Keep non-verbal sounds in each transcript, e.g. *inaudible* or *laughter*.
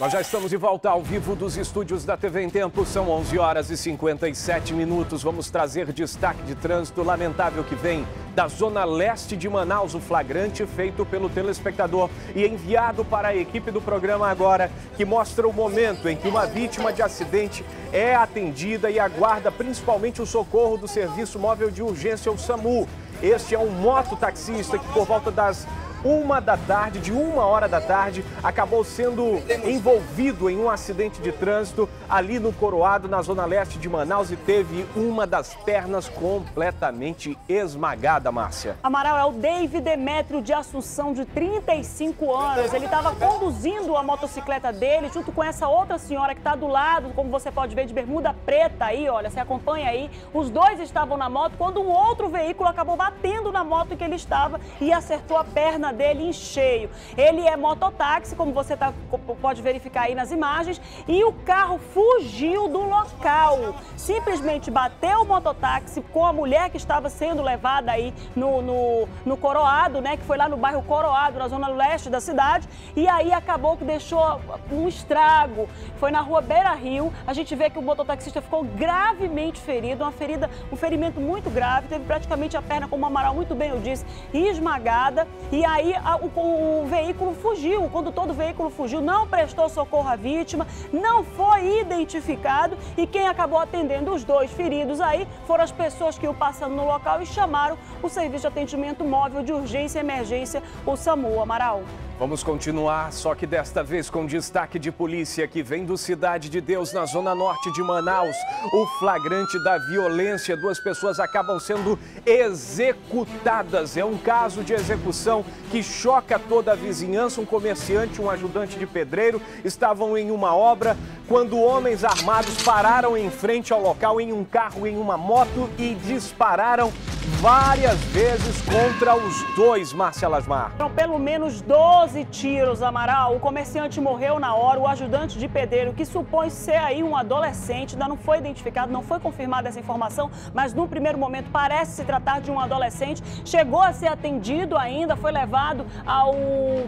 Nós já estamos de volta ao vivo dos estúdios da TV em Tempo. São 11 horas e 57 minutos. Vamos trazer destaque de trânsito lamentável que vem da zona leste de Manaus, o flagrante feito pelo telespectador e enviado para a equipe do programa agora, que mostra o momento em que uma vítima de acidente é atendida e aguarda principalmente o socorro do Serviço Móvel de Urgência, o SAMU. Este é um mototaxista que por volta das uma da tarde, de uma hora da tarde, acabou sendo envolvido em um acidente de trânsito ali no Coroado, na zona leste de Manaus, e teve uma das pernas completamente esmagada, Márcia. Amaral é o David Demétrio de Assunção, de 35 anos. Ele estava conduzindo a motocicleta dele junto com essa outra senhora que está do lado, como você pode ver, de bermuda preta aí, olha, você acompanha aí. Os dois estavam na moto quando um outro veículo acabou batendo na moto que ele estava e acertou a perna dele em cheio. Ele é mototáxi, como você tá, pode verificar aí nas imagens, e o carro fugiu do local. Simplesmente bateu o mototáxi com a mulher que estava sendo levada aí no, no, no Coroado, né? Que foi lá no bairro Coroado, na zona leste da cidade, e aí acabou que deixou um estrago. Foi na rua Beira Rio. A gente vê que o mototaxista ficou gravemente ferido, uma ferida, um ferimento muito grave, teve praticamente a perna, como o Amaral muito bem eu disse, esmagada. E aí aí a, o, o, veículo fugiu, o condutor do veículo fugiu, não prestou socorro à vítima, não foi identificado e quem acabou atendendo os dois feridos aí foram as pessoas que iam passando no local e chamaram o Serviço de Atendimento Móvel de Urgência e Emergência, o SAMU Amaral. Vamos continuar, só que desta vez com destaque de polícia que vem do Cidade de Deus, na zona norte de Manaus. O flagrante da violência, duas pessoas acabam sendo executadas. É um caso de execução que choca toda a vizinhança. Um comerciante, um ajudante de pedreiro estavam em uma obra quando homens armados pararam em frente ao local em um carro, em uma moto e dispararam várias vezes contra os dois, Márcia Lasmar. Foram pelo menos 12 tiros, Amaral. O comerciante morreu na hora, o ajudante de pedreiro, que supõe ser aí um adolescente, ainda não foi identificado, não foi confirmada essa informação, mas no primeiro momento parece se tratar de um adolescente. Chegou a ser atendido ainda, foi levado ao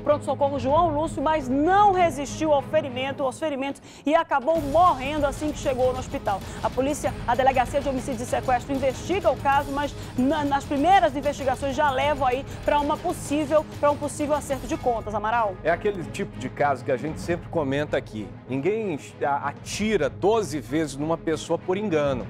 pronto-socorro João Lúcio, mas não resistiu ao ferimento, aos ferimentos e acabou morrendo assim que chegou no hospital. A polícia, a delegacia de homicídio e sequestro investiga o caso, mas nas primeiras investigações já levam aí para uma possível, para um possível acerto de contas, Amaral. É aquele tipo de caso que a gente sempre comenta aqui. Ninguém atira 12 vezes numa pessoa por engano.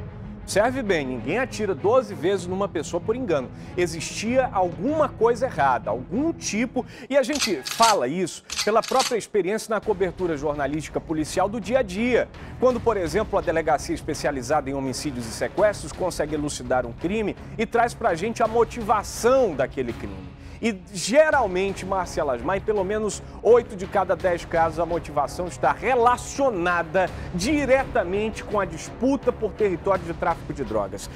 Serve bem, ninguém atira 12 vezes numa pessoa por engano. Existia alguma coisa errada, algum tipo, e a gente fala isso pela própria experiência na cobertura jornalística policial do dia a dia. Quando, por exemplo, a delegacia especializada em homicídios e sequestros consegue elucidar um crime e traz pra gente a motivação daquele crime. E geralmente, Marcia Lasmar, em pelo menos oito de cada dez casos, a motivação está relacionada diretamente com a disputa por território de tráfico de drogas.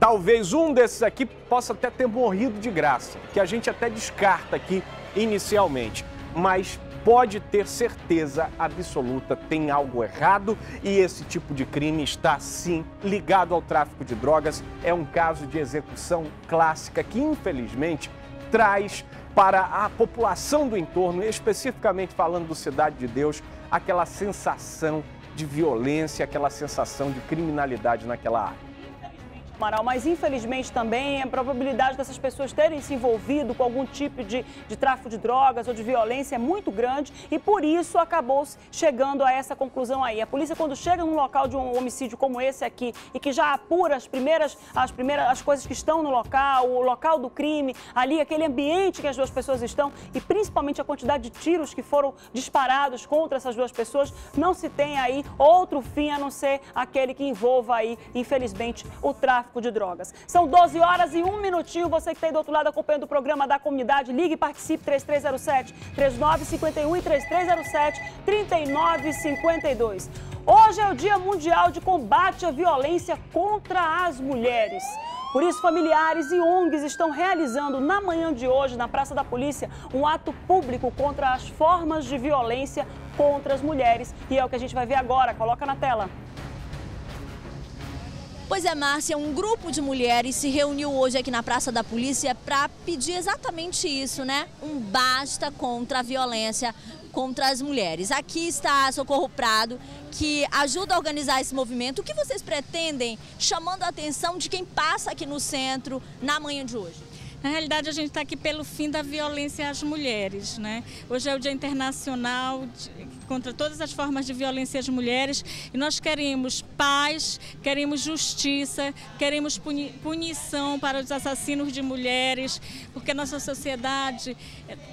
Talvez um desses aqui possa até ter morrido de graça, que a gente até descarta aqui inicialmente, mas pode ter certeza absoluta tem algo errado e esse tipo de crime está sim ligado ao tráfico de drogas. É um caso de execução clássica que infelizmente traz para a população do entorno, especificamente falando do Cidade de Deus, aquela sensação de violência, aquela sensação de criminalidade naquela área. Amaral, mas infelizmente também a probabilidade dessas pessoas terem se envolvido com algum tipo de, de tráfico de drogas ou de violência é muito grande e por isso acabou chegando a essa conclusão aí. A polícia quando chega num local de um homicídio como esse aqui e que já apura as primeiras, as primeiras as coisas que estão no local, o local do crime, ali aquele ambiente que as duas pessoas estão e principalmente a quantidade de tiros que foram disparados contra essas duas pessoas, não se tem aí outro fim a não ser aquele que envolva aí, infelizmente, o tráfico tráfico de drogas. São 12 horas e um minutinho. Você que está aí do outro lado acompanhando o programa da comunidade, ligue e participe 3307 3951 e 3307 3952. Hoje é o Dia Mundial de Combate à Violência contra as Mulheres. Por isso, familiares e ONGs estão realizando na manhã de hoje, na Praça da Polícia, um ato público contra as formas de violência contra as mulheres. E é o que a gente vai ver agora. Coloca na tela. Pois é, Márcia, um grupo de mulheres se reuniu hoje aqui na Praça da Polícia para pedir exatamente isso, né? Um basta contra a violência contra as mulheres. Aqui está a Socorro Prado, que ajuda a organizar esse movimento. O que vocês pretendem chamando a atenção de quem passa aqui no centro na manhã de hoje? Na realidade, a gente está aqui pelo fim da violência às mulheres. Né? Hoje é o Dia Internacional contra todas as formas de violência às mulheres e nós queremos paz, queremos justiça, queremos puni punição para os assassinos de mulheres, porque a nossa sociedade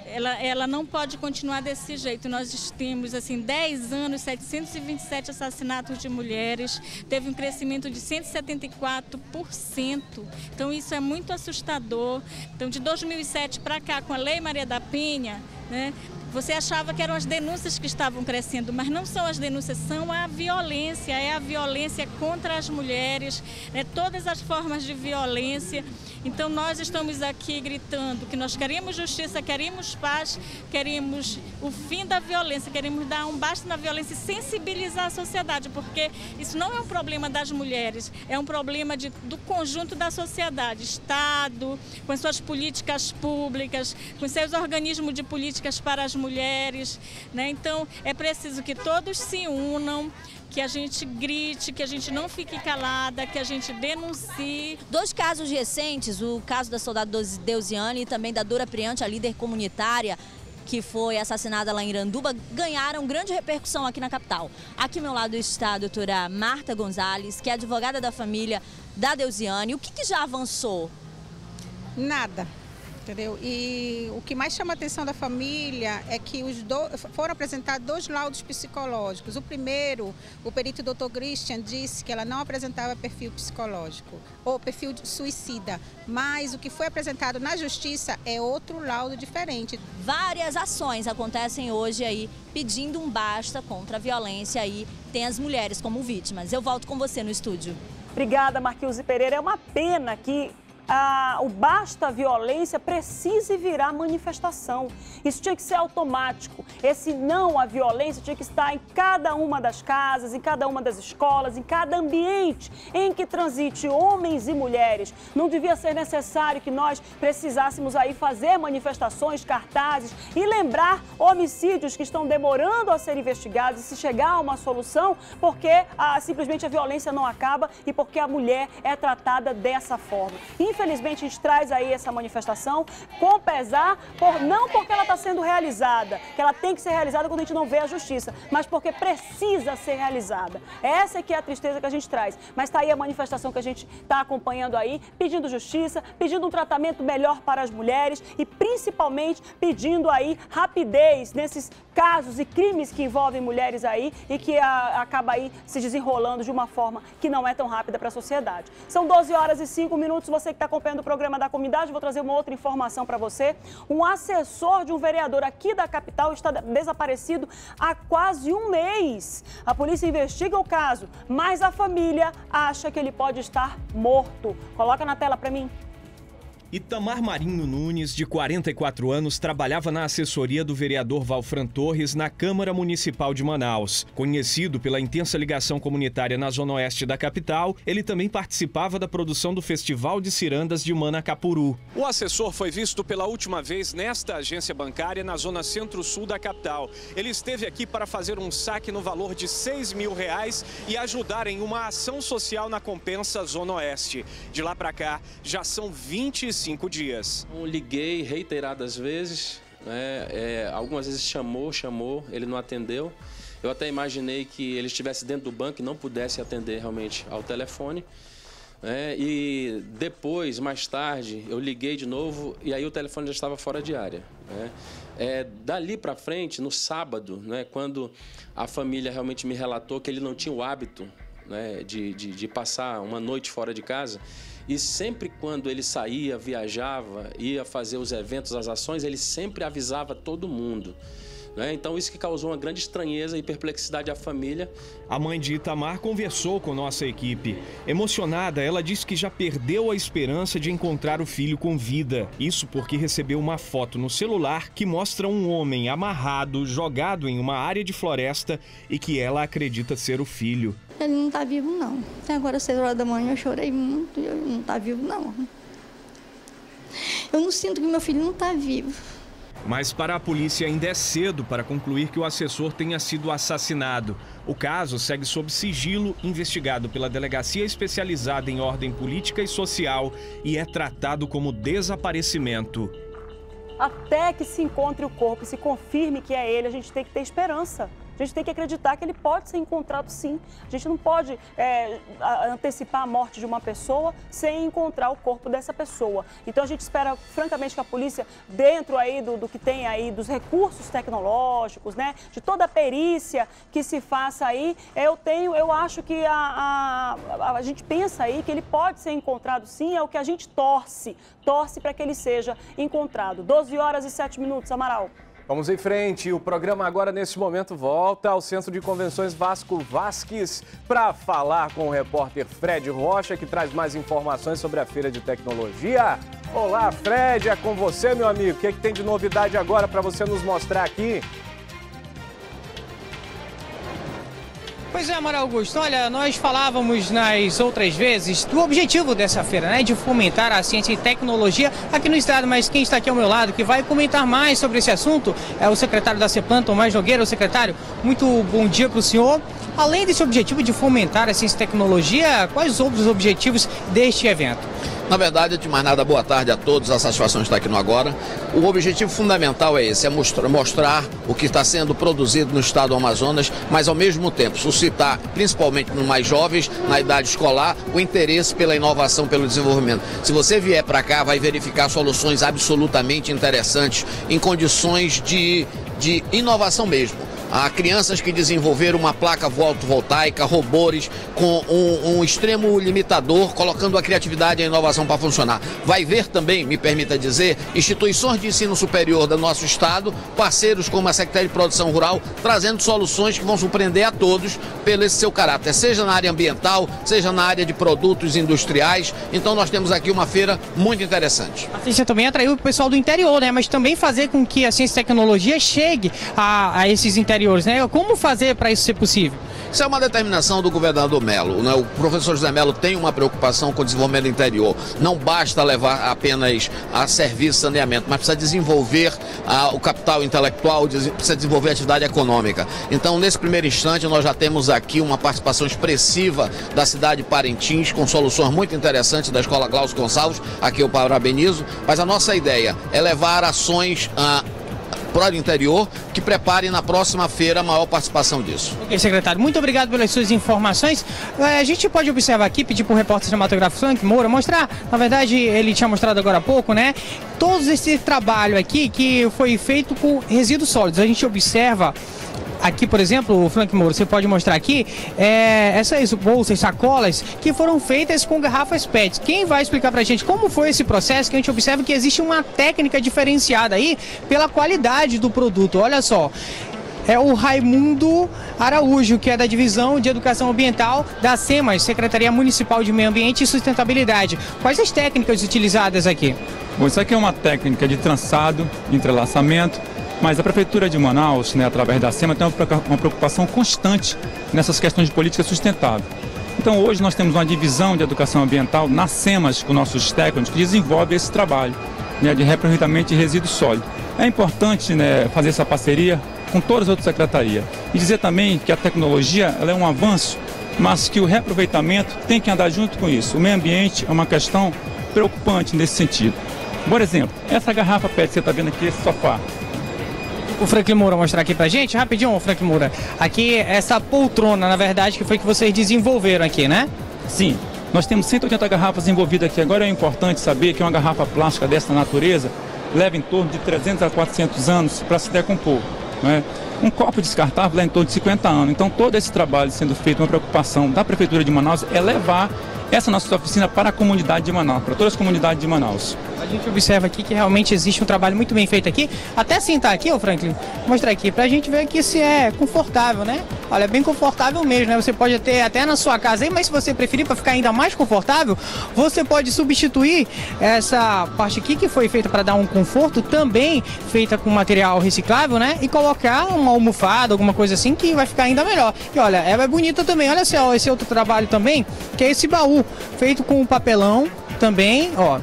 ela, ela não pode continuar desse jeito. Nós temos assim 10 anos, 727 assassinatos de mulheres, teve um crescimento de 174%. Então isso é muito assustador. Então, de 2007 para cá, com a Lei Maria da Penha, né, você achava que eram as denúncias que estavam crescendo, mas não são as denúncias, são a violência, é a violência contra as mulheres, né, todas as formas de violência. Então nós estamos aqui gritando que nós queremos justiça, queremos paz, queremos o fim da violência, queremos dar um basta na violência e sensibilizar a sociedade, porque isso não é um problema das mulheres, é um problema de, do conjunto da sociedade, Estado, com as suas políticas públicas, com seus organismos de políticas para as mulheres. Né? Então é preciso que todos se unam, que a gente grite, que a gente não fique calada, que a gente denuncie. Dois casos recentes, o caso da soldado Deusiane e também da Dora Priante, a líder comunitária, que foi assassinada lá em Iranduba, ganharam grande repercussão aqui na capital. Aqui ao meu lado está a doutora Marta Gonzalez, que é advogada da família da Deusiane. O que, que já avançou? Nada entendeu? E o que mais chama a atenção da família é que os do... foram apresentados dois laudos psicológicos. O primeiro, o perito Dr. Christian disse que ela não apresentava perfil psicológico ou perfil suicida, mas o que foi apresentado na justiça é outro laudo diferente. Várias ações acontecem hoje aí pedindo um basta contra a violência e tem as mulheres como vítimas. Eu volto com você no estúdio. Obrigada, Marquinhos Pereira. É uma pena que a, o basta violência precise virar manifestação. Isso tinha que ser automático. Esse não à violência tinha que estar em cada uma das casas, em cada uma das escolas, em cada ambiente em que transite homens e mulheres. Não devia ser necessário que nós precisássemos aí fazer manifestações, cartazes e lembrar homicídios que estão demorando a ser investigados e se chegar a uma solução porque ah, simplesmente a violência não acaba e porque a mulher é tratada dessa forma. Infelizmente, a gente traz aí essa manifestação com pesar, por, não porque ela está sendo realizada, que ela tem que ser realizada quando a gente não vê a justiça, mas porque precisa ser realizada. Essa é que é a tristeza que a gente traz. Mas está aí a manifestação que a gente está acompanhando aí, pedindo justiça, pedindo um tratamento melhor para as mulheres e principalmente pedindo aí rapidez nesses casos e crimes que envolvem mulheres aí e que a, acaba aí se desenrolando de uma forma que não é tão rápida para a sociedade. São 12 horas e 5 minutos. Você que está acompanhando o programa da comunidade, vou trazer uma outra informação para você. Um assessor de um vereador aqui da capital está desaparecido há quase um mês. A polícia investiga o caso, mas a família acha que ele pode estar morto. Coloca na tela para mim. Itamar Marinho Nunes, de 44 anos, trabalhava na assessoria do vereador Valfran Torres na Câmara Municipal de Manaus. Conhecido pela intensa ligação comunitária na zona oeste da capital, ele também participava da produção do Festival de Cirandas de Manacapuru. O assessor foi visto pela última vez nesta agência bancária na zona centro-sul da capital. Ele esteve aqui para fazer um saque no valor de 6 mil reais e ajudar em uma ação social na compensa zona oeste. De lá para cá, já são 25 cinco dias. Eu liguei reiteradas vezes, né? é, algumas vezes chamou, chamou, ele não atendeu. Eu até imaginei que ele estivesse dentro do banco e não pudesse atender realmente ao telefone. É, e depois, mais tarde, eu liguei de novo e aí o telefone já estava fora de área. Né? É, dali para frente, no sábado, né, quando a família realmente me relatou que ele não tinha o hábito né, de, de, de passar uma noite fora de casa, e sempre quando ele saía, viajava, ia fazer os eventos, as ações, ele sempre avisava todo mundo. Né? Então, isso que causou uma grande estranheza e perplexidade à família. A mãe de Itamar conversou com nossa equipe. Emocionada, ela disse que já perdeu a esperança de encontrar o filho com vida. Isso porque recebeu uma foto no celular que mostra um homem amarrado, jogado em uma área de floresta e que ela acredita ser o filho. Ele não está vivo, não. Até agora, às seis horas da manhã, eu chorei muito ele não está vivo, não. Eu não sinto que meu filho não está vivo. Mas para a polícia ainda é cedo para concluir que o assessor tenha sido assassinado. O caso segue sob sigilo, investigado pela Delegacia Especializada em Ordem Política e Social e é tratado como desaparecimento. Até que se encontre o corpo e se confirme que é ele, a gente tem que ter esperança. A gente tem que acreditar que ele pode ser encontrado sim. A gente não pode é, antecipar a morte de uma pessoa sem encontrar o corpo dessa pessoa. Então a gente espera, francamente, que a polícia, dentro aí do, do que tem aí, dos recursos tecnológicos, né, de toda a perícia que se faça aí, eu tenho, eu acho que a, a, a gente pensa aí que ele pode ser encontrado sim, é o que a gente torce, torce para que ele seja encontrado. 12 horas e 7 minutos, Amaral. Vamos em frente. O programa agora, nesse momento, volta ao Centro de Convenções Vasco Vasques para falar com o repórter Fred Rocha, que traz mais informações sobre a Feira de Tecnologia. Olá, Fred, é com você, meu amigo. O que, é que tem de novidade agora para você nos mostrar aqui? Pois é, Amaral Augusto, olha, nós falávamos nas outras vezes do objetivo dessa feira, né, de fomentar a ciência e tecnologia aqui no estado, mas quem está aqui ao meu lado, que vai comentar mais sobre esse assunto, é o secretário da CEPLAN, Tomás Nogueira. O secretário, muito bom dia para o senhor. Além desse objetivo de fomentar a ciência e tecnologia, quais outros objetivos deste evento? Na verdade, de mais nada, boa tarde a todos, a satisfação estar aqui no Agora. O objetivo fundamental é esse, é mostrar, mostrar o que está sendo produzido no estado do Amazonas, mas ao mesmo tempo suscitar, principalmente nos mais jovens, na idade escolar, o interesse pela inovação, pelo desenvolvimento. Se você vier para cá, vai verificar soluções absolutamente interessantes, em condições de, de inovação mesmo a crianças que desenvolveram uma placa fotovoltaica, robôs com um, um, extremo limitador, colocando a criatividade e a inovação para funcionar. Vai ver também, me permita dizer, instituições de ensino superior do nosso estado, parceiros como a Secretaria de Produção Rural, trazendo soluções que vão surpreender a todos pelo seu caráter, seja na área ambiental, seja na área de produtos industriais. Então nós temos aqui uma feira muito interessante. A ciência também atraiu o pessoal do interior, né? Mas também fazer com que a ciência e tecnologia chegue a, a esses interiores né? Como fazer para isso ser possível? Isso é uma determinação do governador Melo. Né? O professor José Melo tem uma preocupação com o desenvolvimento interior. Não basta levar apenas a serviço saneamento, mas precisa desenvolver ah, o capital intelectual, precisa desenvolver a atividade econômica. Então, nesse primeiro instante, nós já temos aqui uma participação expressiva da cidade de Parintins, com soluções muito interessantes da Escola Glaucio Gonçalves, aqui eu parabenizo. Mas a nossa ideia é levar ações ah, para o interior que preparem na próxima feira a maior participação disso. Ok, secretário, muito obrigado pelas suas informações. É, a gente pode observar aqui, pedir para o repórter cinematográfico Frank Moura mostrar, na verdade ele tinha mostrado agora há pouco, né? Todo esse trabalho aqui que foi feito com resíduos sólidos. A gente observa Aqui, por exemplo, o Frank Moura, você pode mostrar aqui, é, essas bolsas, sacolas que foram feitas com garrafas PET. Quem vai explicar pra gente como foi esse processo? Que a gente observa que existe uma técnica diferenciada aí pela qualidade do produto. Olha só, é o Raimundo Araújo, que é da Divisão de Educação Ambiental da SEMAS, Secretaria Municipal de Meio Ambiente e Sustentabilidade. Quais as técnicas utilizadas aqui? Bom, isso aqui é uma técnica de trançado, entrelaçamento, mas a Prefeitura de Manaus, né, através da SEMA, tem uma preocupação constante nessas questões de política sustentável. Então hoje nós temos uma divisão de educação ambiental na SEMAS com nossos técnicos que desenvolve esse trabalho né, de reaproveitamento de resíduos sólidos. É importante né, fazer essa parceria com todas as outras secretarias e dizer também que a tecnologia é um avanço, mas que o reaproveitamento tem que andar junto com isso. O meio ambiente é uma questão preocupante nesse sentido. Por exemplo, essa garrafa PET que você está vendo aqui, esse sofá, o Frank Moura mostrar aqui pra gente? Rapidinho, Frank Moura. Aqui, essa poltrona, na verdade, que foi que vocês desenvolveram aqui, né? Sim. Nós temos 180 garrafas envolvidas aqui. Agora é importante saber que uma garrafa plástica dessa natureza leva em torno de 300 a 400 anos para se decompor. Né? Um copo descartável leva em torno de 50 anos. Então, todo esse trabalho sendo feito, uma preocupação da Prefeitura de Manaus é levar essa nossa oficina para a comunidade de Manaus, para todas as comunidades de Manaus. A gente observa aqui que realmente existe um trabalho muito bem feito aqui. Até sentar aqui, ô Franklin, mostrar aqui, para a gente ver que se é confortável, né? Olha, é bem confortável mesmo, né? Você pode ter até na sua casa aí, mas se você preferir para ficar ainda mais confortável, você pode substituir essa parte aqui que foi feita para dar um conforto, também feita com material reciclável, né? E colocar uma almofada, alguma coisa assim, que vai ficar ainda melhor. E olha, ela é bonita também. Olha só, esse outro trabalho também, que é esse baú, feito com papelão também, ó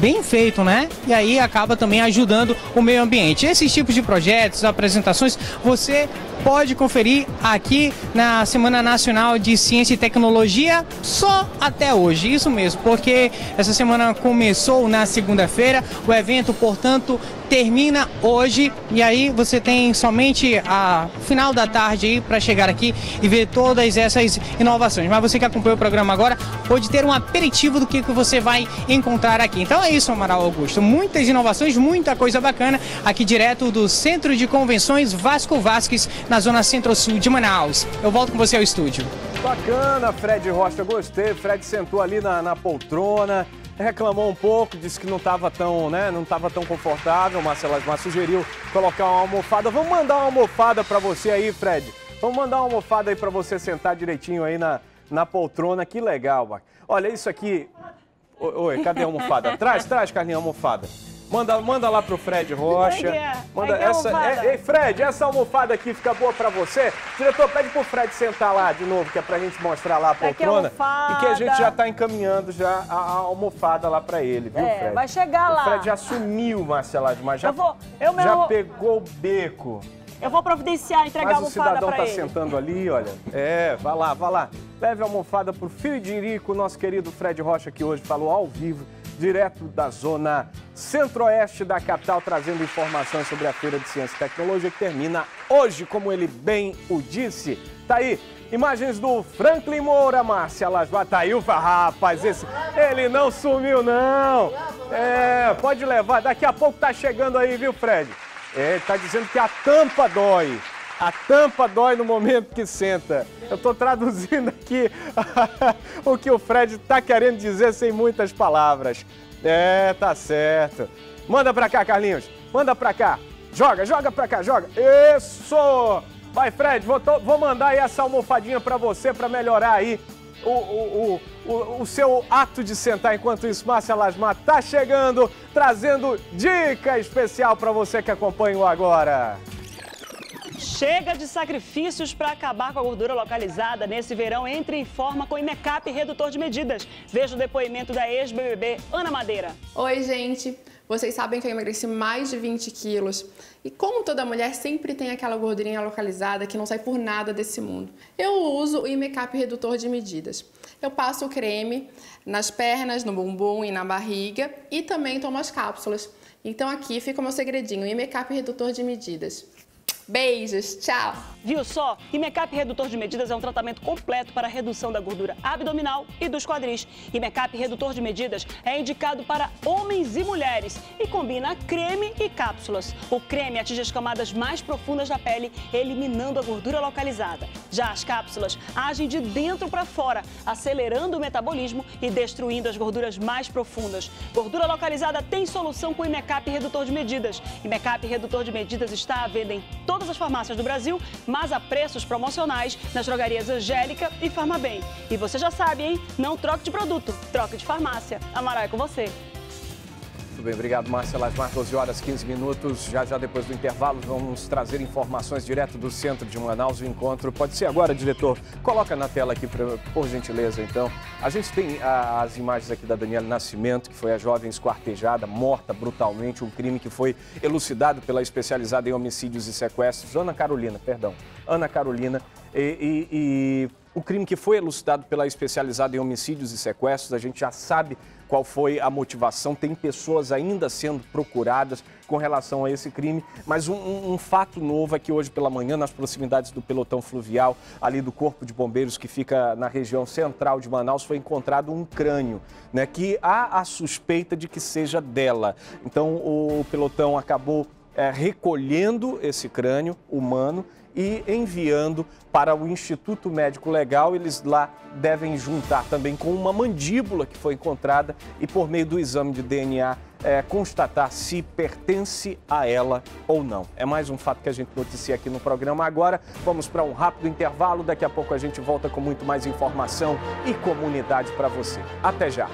bem feito, né? E aí acaba também ajudando o meio ambiente. Esses tipos de projetos, apresentações, você pode conferir aqui na Semana Nacional de Ciência e Tecnologia só até hoje. Isso mesmo, porque essa semana começou na segunda-feira, o evento, portanto, termina hoje e aí você tem somente a final da tarde para chegar aqui e ver todas essas inovações. Mas você que acompanhou o programa agora pode ter um aperitivo do que, que você vai encontrar aqui. Então é isso, Amaral Augusto. Muitas inovações, muita coisa bacana aqui direto do Centro de Convenções Vasco Vasques, na zona centro-sul de Manaus. Eu volto com você ao estúdio. Bacana, Fred Rocha, gostei. Fred sentou ali na, na poltrona reclamou um pouco, disse que não estava tão, né, não estava tão confortável. Marcelo Asmar sugeriu colocar uma almofada. Vamos mandar uma almofada para você aí, Fred. Vamos mandar uma almofada aí para você sentar direitinho aí na, na poltrona. Que legal, Olha isso aqui. Oi, cadê a almofada? *laughs* Traz, traz, Carlinhos, a almofada. Manda, manda lá pro Fred Rocha. Manda essa. É, ei, Fred, essa almofada aqui fica boa pra você. Diretor, pede pro Fred sentar lá de novo, que é pra gente mostrar lá a poltrona. E que a gente já tá encaminhando já a, a almofada lá pra ele, viu, é, Fred? Vai chegar lá. O Fred já sumiu, Marcela, mas já, eu vou, eu mesmo... já pegou o beco. Eu vou providenciar, entregar a almofada pra ele. o cidadão tá sentando ali, olha. É, vai lá, vai lá. Leve a almofada pro filho de Irico, nosso querido Fred Rocha, que hoje falou ao vivo direto da zona centro-oeste da capital, trazendo informações sobre a Feira de Ciência e Tecnologia que termina hoje, como ele bem o disse. Tá aí, imagens do Franklin Moura, Márcia Lasbar. Tá aí o rapaz, esse, ele não sumiu não. É, pode levar, daqui a pouco tá chegando aí, viu, Fred? É, tá dizendo que a tampa dói. A tampa dói no momento que senta. Eu estou traduzindo aqui *laughs* o que o Fred está querendo dizer sem muitas palavras. É, tá certo. Manda para cá, Carlinhos. Manda para cá. Joga, joga para cá, joga. Isso! Vai, Fred, vou, vou mandar aí essa almofadinha para você para melhorar aí o, o, o, o, seu ato de sentar. Enquanto isso, Márcia Lasmar tá chegando, trazendo dica especial para você que acompanha o Agora. Chega de sacrifícios para acabar com a gordura localizada. Nesse verão, entre em forma com Imecap redutor de medidas. Veja o depoimento da ex-BBB Ana Madeira. Oi, gente. Vocês sabem que eu emagreci mais de 20 quilos. E como toda mulher sempre tem aquela gordurinha localizada que não sai por nada desse mundo. Eu uso o Imecap redutor de medidas. Eu passo o creme nas pernas, no bumbum e na barriga e também tomo as cápsulas. Então aqui fica o meu segredinho, Imecap redutor de medidas. Beijos, tchau! Viu só? Imecap Redutor de Medidas é um tratamento completo para a redução da gordura abdominal e dos quadris. Imecap Redutor de Medidas é indicado para homens e mulheres e combina creme e cápsulas. O creme atinge as camadas mais profundas da pele, eliminando a gordura localizada. Já as cápsulas agem de dentro para fora, acelerando o metabolismo e destruindo as gorduras mais profundas. Gordura localizada tem solução com o Imecap Redutor de Medidas. Imecap Redutor de Medidas está à venda em todo todas as farmácias do Brasil, mas a preços promocionais nas drogarias Angélica e Farmabem. E você já sabe, hein? Não troque de produto, troque de farmácia. Amaral é com você. Muito bem, obrigado, Márcia Lasmar. 12 horas 15 minutos. Já já depois do intervalo, vamos trazer informações direto do centro de Manaus. O encontro pode ser agora, diretor. Coloca na tela aqui, por gentileza, então. A gente tem as imagens aqui da Daniela Nascimento, que foi a jovem esquartejada, morta brutalmente. Um crime que foi elucidado pela especializada em homicídios e sequestros, Ana Carolina, perdão. Ana Carolina. e, e, e o crime que foi elucidado pela especializada em homicídios e sequestros, a gente já sabe qual foi a motivação. Tem pessoas ainda sendo procuradas com relação a esse crime, mas um, um, um, fato novo é que hoje pela manhã, nas proximidades do pelotão fluvial, ali do Corpo de Bombeiros, que fica na região central de Manaus, foi encontrado um crânio, né, que há a suspeita de que seja dela. Então o pelotão acabou é, recolhendo esse crânio humano e enviando para o Instituto Médico Legal. Eles lá devem juntar também com uma mandíbula que foi encontrada e, por meio do exame de DNA, é, constatar se pertence a ela ou não. É mais um fato que a gente noticia aqui no programa. Agora vamos para um rápido intervalo. Daqui a pouco a gente volta com muito mais informação e comunidade para você. Até já!